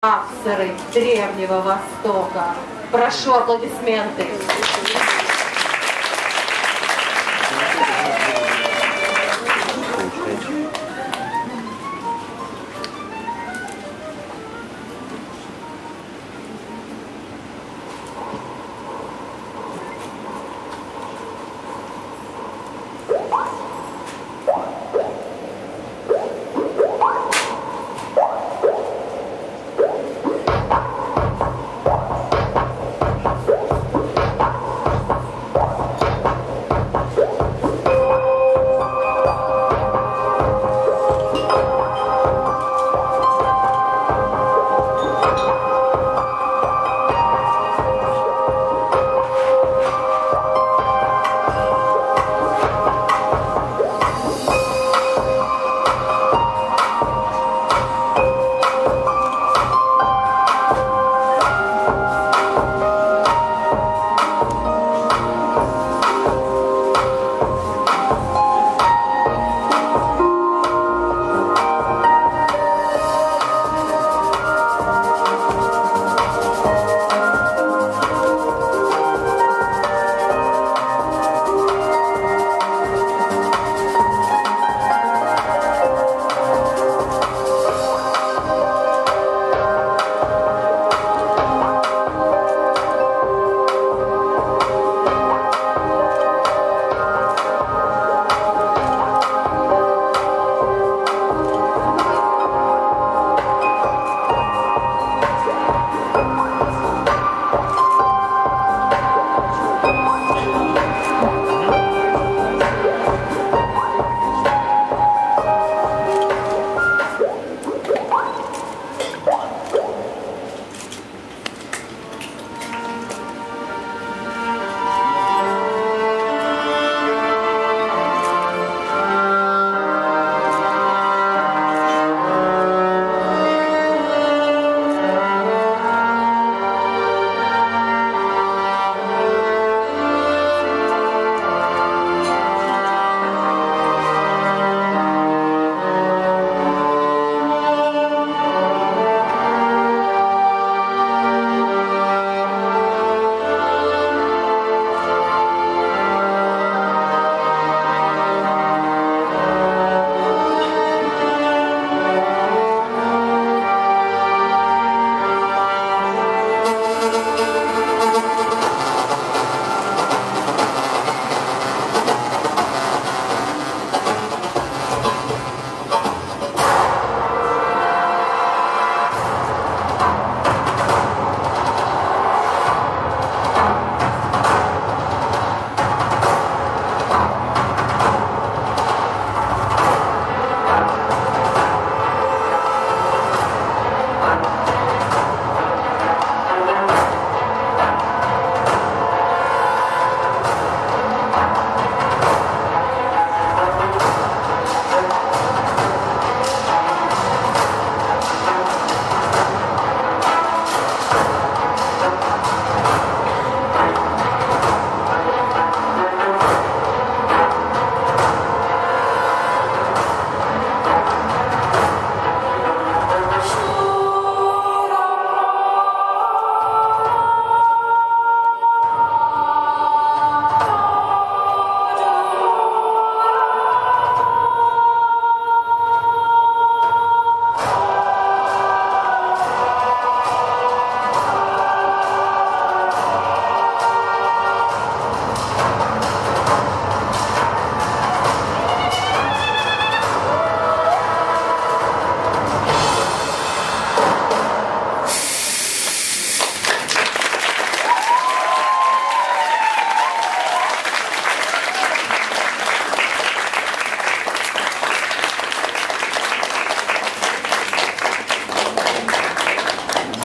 авторы Древнего Востока. Прошу аплодисменты.